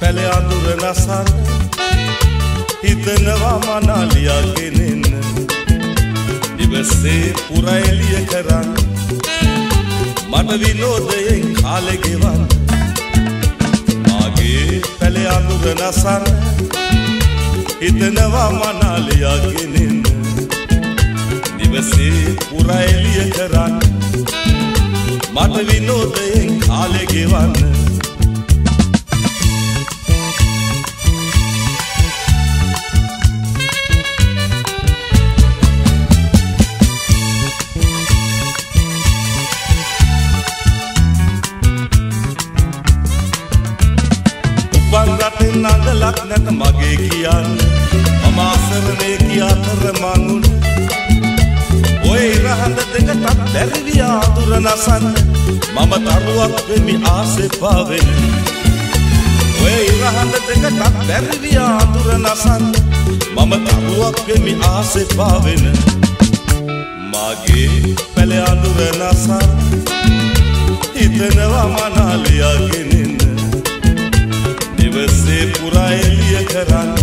නසන්න හිතනවා මනාලියාගෙනෙන්න දිවසේ පුරයිලිය කරන්න මට විනෝදයෙන් කාලෙගෙවන්න මාගේ පැළේ අඳුර නසන්න හිතනවා මනාලියාගෙනෙන්න දිවසේ පුරයිලිය කරන්න මට විනෝදයෙන් කාලෙගෙවන්න නැත මගේ කියන්න මම ආසරණය කියාතර මංුණ ඔය ඉරහඳ දෙකටත් බැරිවි ආදුර නසන්න මම තරුවක් වෙමි ආසෙපාවෙන ඔය ඉරහඳ දෙකටත් බැරිවි ආදුර නසන්න මම තරුවක් වෙමි ආසෙපාවෙන මගේ පැළ අඳුර නසන්න හිතනවා මනාලියාගෙනන්න නිවසේ පුරා එළිය කරන්න.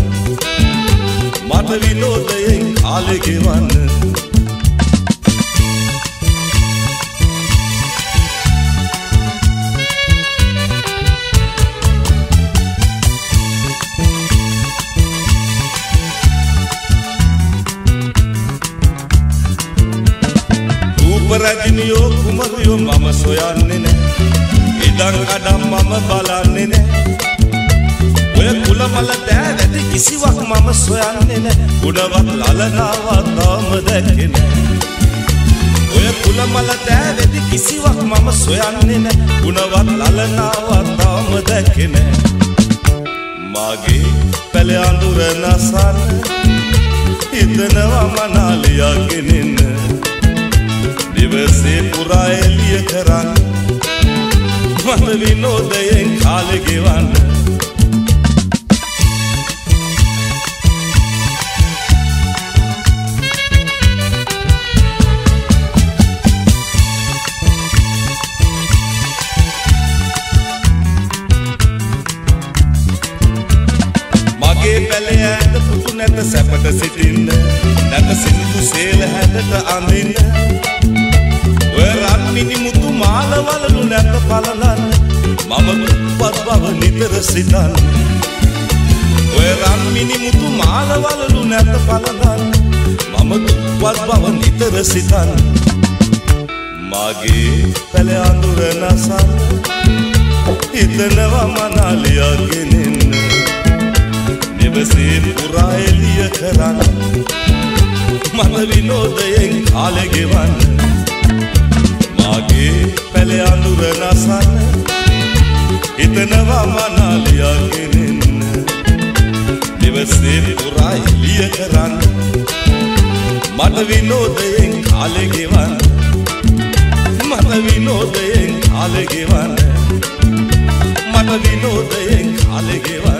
මට විනෝදයෙන් කාලෙගෙවන්න රූපරජිනියෝ කුමරුයෝ මම සොයන්නේ නෑ ඉඩම් කඩම් මම බලන්නේ නෑ ඔය කුලමල දෑ වැටි කිසිවක් මම සොයන්නේ නෑ. ගුණවත් ලලනාවක් තාම දැක්කේ නෑ. ඔය කුලමල දෑ වැටි කිසිවක් මම සොයන්නේ නෑ. ගුණවත් ලලනාවක් තාම දැක්කේ නෑ. මාගේ පැල අඳුර නසන්න හිතනවා මනාලියාගෙනෙන්න දිවසේ පුරා එළිය කරන්න. මට විනෝදයෙන් කාලෙගෙවන්න මගේ පැළේ ඇත පුතු නැත සැපට සිටින්න. නැත සිනිදු සේල හැටට අඳින්න. ඔය රන්මිනි මුතු මාලවලලු නැත පලලන්න මම දුප්පත් බව නිතර සිතන්න. ඔය රන්මිනි මුතු මාලවලලු නැත පලලන්න මම දුප්පත් බව නිතර සිතන්න. මගේ පැළ අඳුර නසන්න. හිතනවා මනාලියාගෙනෙන්න නිවසේ පුරා එළිය කරන්න මට විනෝදයෙන් කාලෙගෙවන්න මාගේ පැළ අඳුර නසන්න හිතනවා මනාලියාගෙනෙන්න නිවසේ පුරා එළිය කරන්න මට විනෝදයෙන් කාලෙගෙවන්න මට විනෝදයෙන් කාලෙගෙවන්න මට විනෝදයෙන් කාලෙගෙවන්න